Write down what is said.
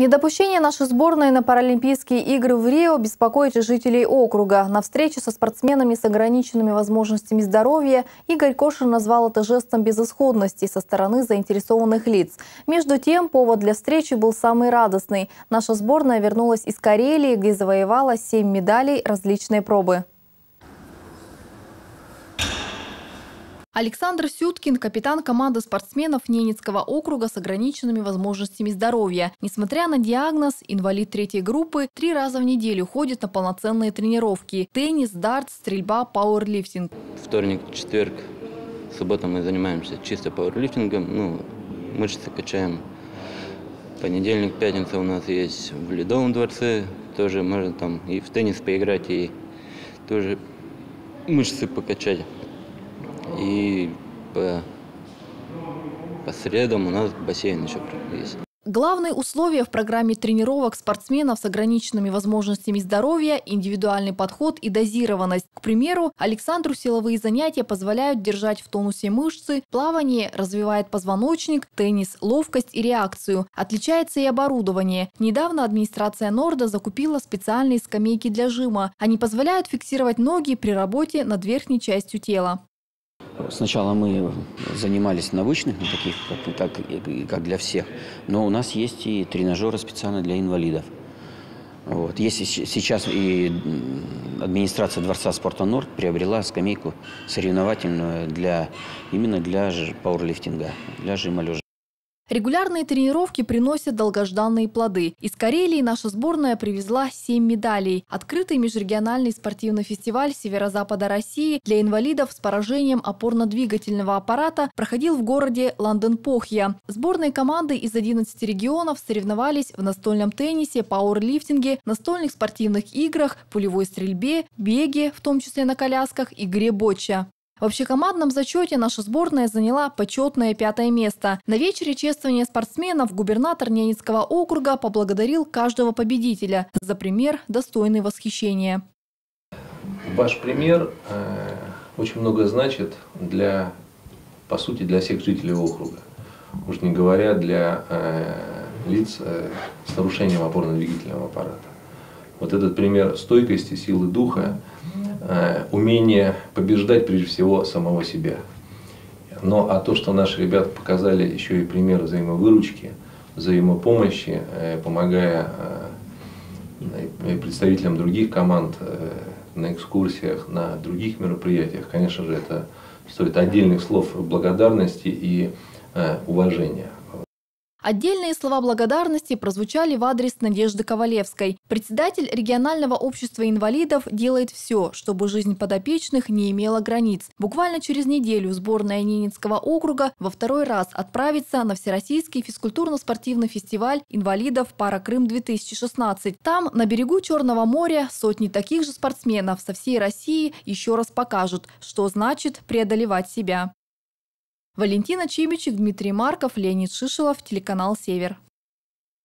Недопущение нашей сборной на Паралимпийские игры в Рио беспокоит жителей округа. На встрече со спортсменами с ограниченными возможностями здоровья Игорь Кошин назвал это жестом безысходности со стороны заинтересованных лиц. Между тем, повод для встречи был самый радостный. Наша сборная вернулась из Карелии, где завоевала семь медалей различной пробы. Александр Сюткин – капитан команды спортсменов Ненецкого округа с ограниченными возможностями здоровья. Несмотря на диагноз, инвалид третьей группы три раза в неделю ходит на полноценные тренировки – теннис, дартс, стрельба, пауэрлифтинг. Вторник, четверг, суббота мы занимаемся чисто пауэрлифтингом, ну, мышцы качаем. Понедельник, пятница у нас есть в Ледовом дворце, тоже можно там и в теннис поиграть, и тоже мышцы покачать. И по, по средам у нас бассейн еще есть. Главные условия в программе тренировок спортсменов с ограниченными возможностями здоровья – индивидуальный подход и дозированность. К примеру, Александру силовые занятия позволяют держать в тонусе мышцы, плавание развивает позвоночник, теннис – ловкость и реакцию. Отличается и оборудование. Недавно администрация Норда закупила специальные скамейки для жима. Они позволяют фиксировать ноги при работе над верхней частью тела. Сначала мы занимались научных, таких, как, так, как для всех, но у нас есть и тренажеры специально для инвалидов. Вот. Если сейчас и администрация Дворца спорта Норд приобрела скамейку соревновательную для, именно для пауэрлифтинга, для жима лежа. Регулярные тренировки приносят долгожданные плоды. Из Карелии наша сборная привезла 7 медалей. Открытый межрегиональный спортивный фестиваль северо-запада России для инвалидов с поражением опорно-двигательного аппарата проходил в городе Ланденпохья. Сборные команды из 11 регионов соревновались в настольном теннисе, пауэрлифтинге, настольных спортивных играх, пулевой стрельбе, беге, в том числе на колясках, игре боча. В общекомандном зачете наша сборная заняла почетное пятое место. На вечере чествования спортсменов губернатор Ненецкого округа поблагодарил каждого победителя за пример, достойный восхищения. Ваш пример э, очень много значит для, по сути, для всех жителей округа. Уж не говоря для э, лиц э, с нарушением опорно-двигательного аппарата. Вот этот пример стойкости, силы духа, Э, умение побеждать прежде всего самого себя. Но а то, что наши ребята показали еще и пример взаимовыручки, взаимопомощи, э, помогая э, представителям других команд на экскурсиях, на других мероприятиях, конечно же, это стоит отдельных слов благодарности и уважения. Отдельные слова благодарности прозвучали в адрес Надежды Ковалевской. Председатель регионального общества инвалидов делает все, чтобы жизнь подопечных не имела границ. Буквально через неделю сборная Ненецкого округа во второй раз отправится на Всероссийский физкультурно-спортивный фестиваль инвалидов «Пара Крым-2016». Там, на берегу Черного моря, сотни таких же спортсменов со всей России еще раз покажут, что значит преодолевать себя. Валентина Чибичек, Дмитрий Марков, Леонид Шишелов, телеканал «Север».